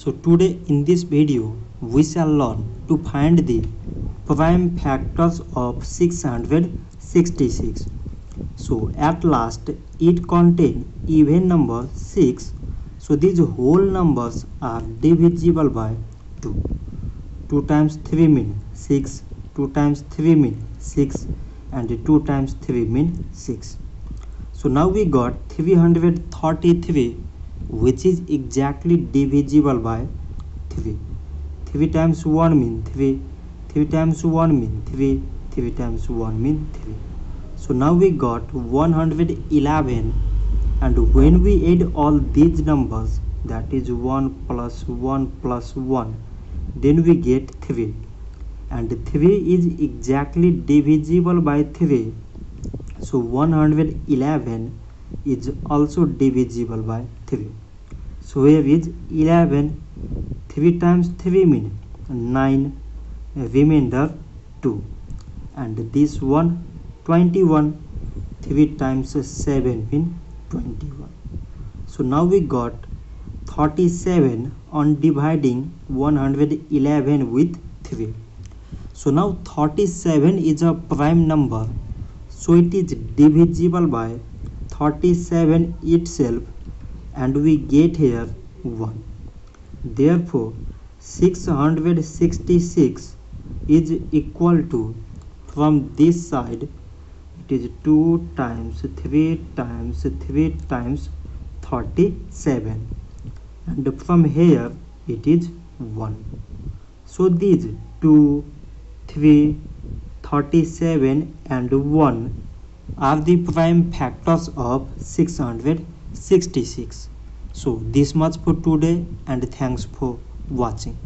So today in this video we shall learn to find the prime factors of 666. So at last it contains even number 6. So these whole numbers are divisible by 2. 2 times 3 mean 6, 2 times 3 mean 6 and 2 times 3 mean 6. So now we got 333 which is exactly divisible by 3. 3 times 1 mean 3, 3 times 1 mean 3, 3 times 1 mean 3. So now we got 111 and when we add all these numbers that is 1 plus 1 plus 1 then we get 3 and 3 is exactly divisible by 3 so 111 is also divisible by 3 so here is 11 3 times 3 mean 9 remainder 2 and this one 21 3 times 7 mean 21 so now we got 37 on dividing 111 with 3 so now 37 is a prime number. So it is divisible by 37 itself and we get here 1 therefore 666 is equal to from this side it is 2 times 3 times 3 times 37 and from here it is 1 so these 2 3 37 and 1 are the prime factors of 666 so this much for today and thanks for watching